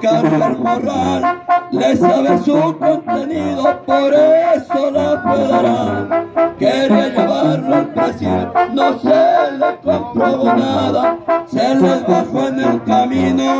carga el morral, le sabe su contenido, por eso la federal quería llevarlo al presidente, no se le comprobó nada, se les bajó en el camino.